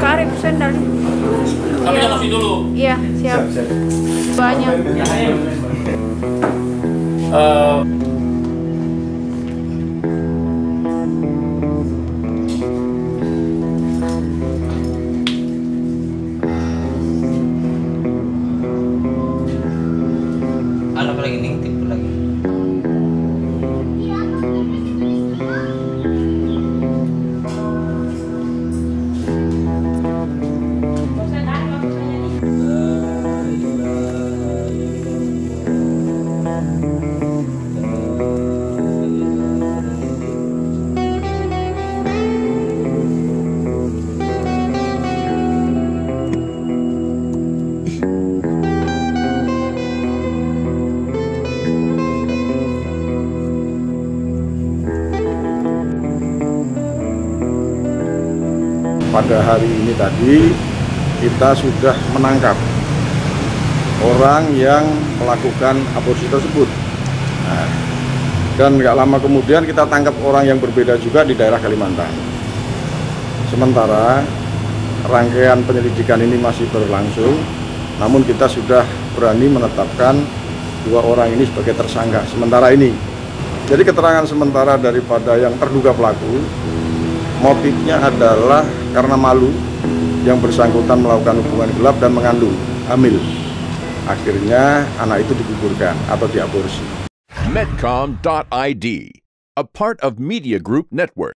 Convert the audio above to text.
Karib sendal. Tapi ya. kopi dulu. Iya, siap. siap, siap. Banyak. Ya, ya. Uh, Alam lagi nih pada hari ini tadi kita sudah menangkap orang yang melakukan aborsi tersebut. Nah, dan nggak lama kemudian kita tangkap orang yang berbeda juga di daerah Kalimantan. Sementara rangkaian penyelidikan ini masih berlangsung, namun kita sudah berani menetapkan dua orang ini sebagai tersangka sementara ini. Jadi keterangan sementara daripada yang terduga pelaku motifnya adalah karena malu yang bersangkutan melakukan hubungan gelap dan mengandung hamil. Akhirnya anak itu digugurkan atau diaborsi. Medcom.id, a part of Media Group Network.